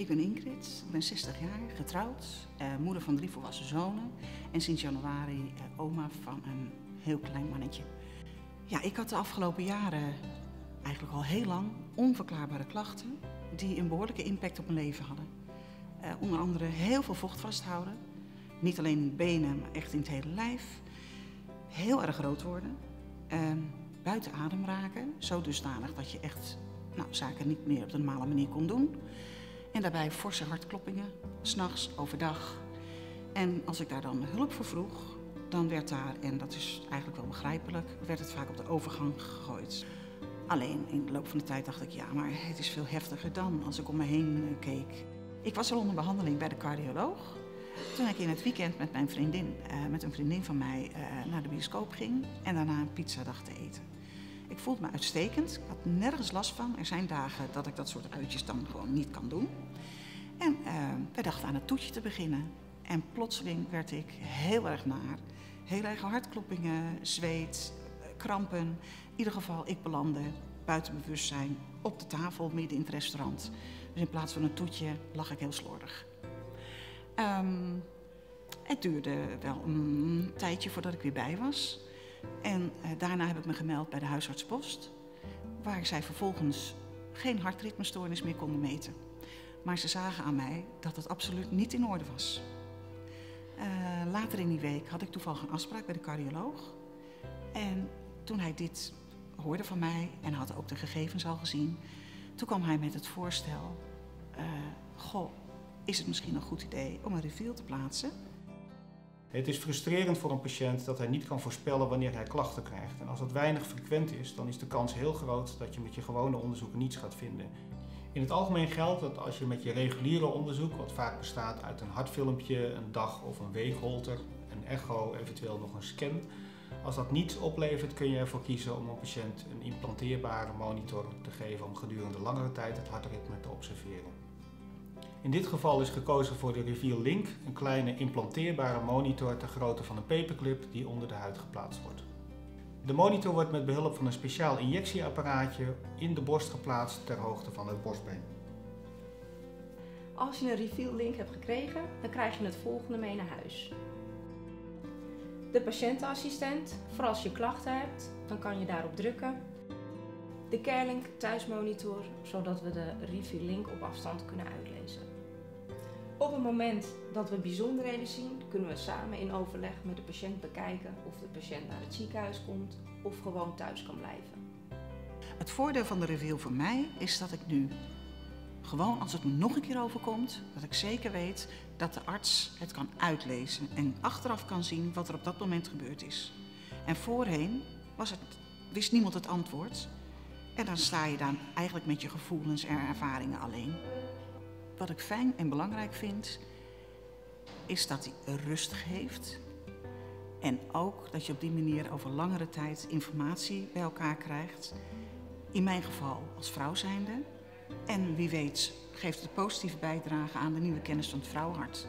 Ik ben Ingrid, ik ben 60 jaar, getrouwd, eh, moeder van drie volwassen zonen en sinds januari eh, oma van een heel klein mannetje. Ja, ik had de afgelopen jaren eigenlijk al heel lang onverklaarbare klachten die een behoorlijke impact op mijn leven hadden. Eh, onder andere heel veel vocht vasthouden, niet alleen in benen, maar echt in het hele lijf. Heel erg rood worden, ehm, buiten adem raken, zo dusdanig dat je echt nou, zaken niet meer op de normale manier kon doen. En daarbij forse hartkloppingen, s'nachts, overdag. En als ik daar dan hulp voor vroeg, dan werd daar, en dat is eigenlijk wel begrijpelijk, werd het vaak op de overgang gegooid. Alleen in de loop van de tijd dacht ik, ja, maar het is veel heftiger dan als ik om me heen eh, keek. Ik was al onder behandeling bij de cardioloog. Toen ik in het weekend met mijn vriendin, uh, met een vriendin van mij, uh, naar de bioscoop ging en daarna een pizza dacht te eten. Ik voelde me uitstekend. Ik had nergens last van. Er zijn dagen dat ik dat soort uitjes dan gewoon niet kan doen. En uh, wij dachten aan het toetje te beginnen. En plotseling werd ik heel erg naar. Heel erg hartkloppingen, zweet, krampen. In ieder geval, ik belandde buiten bewustzijn op de tafel midden in het restaurant. Dus in plaats van een toetje lag ik heel slordig. Um, het duurde wel een tijdje voordat ik weer bij was. En uh, daarna heb ik me gemeld bij de huisartspost, waar zij vervolgens geen hartritmestoornis meer konden meten. Maar ze zagen aan mij dat het absoluut niet in orde was. Uh, later in die week had ik toevallig een afspraak bij de cardioloog. En toen hij dit hoorde van mij en had ook de gegevens al gezien, toen kwam hij met het voorstel: uh, Goh, is het misschien een goed idee om een reveal te plaatsen? Het is frustrerend voor een patiënt dat hij niet kan voorspellen wanneer hij klachten krijgt. En als dat weinig frequent is, dan is de kans heel groot dat je met je gewone onderzoek niets gaat vinden. In het algemeen geldt dat als je met je reguliere onderzoek, wat vaak bestaat uit een hartfilmpje, een dag of een weekholter, een echo, eventueel nog een scan, als dat niets oplevert kun je ervoor kiezen om een patiënt een implanteerbare monitor te geven om gedurende langere tijd het hartritme te observeren. In dit geval is gekozen voor de Reveal Link, een kleine implanteerbare monitor ter grootte van een paperclip die onder de huid geplaatst wordt. De monitor wordt met behulp van een speciaal injectieapparaatje in de borst geplaatst ter hoogte van het borstbeen. Als je een Reveal Link hebt gekregen, dan krijg je het volgende mee naar huis. De patiëntenassistent, voor als je klachten hebt, dan kan je daarop drukken. De Carelink thuismonitor, zodat we de Reveal Link op afstand kunnen uitlezen. Op het moment dat we bijzonderheden zien, kunnen we samen in overleg met de patiënt bekijken of de patiënt naar het ziekenhuis komt of gewoon thuis kan blijven. Het voordeel van de reveal voor mij is dat ik nu gewoon als het nog een keer overkomt, dat ik zeker weet dat de arts het kan uitlezen en achteraf kan zien wat er op dat moment gebeurd is. En voorheen was het, wist niemand het antwoord. En dan sta je dan eigenlijk met je gevoelens en ervaringen alleen. Wat ik fijn en belangrijk vind, is dat hij rust geeft. En ook dat je op die manier over langere tijd informatie bij elkaar krijgt. In mijn geval als vrouw zijnde. En wie weet geeft het positieve bijdrage aan de nieuwe kennis van het vrouwenhart.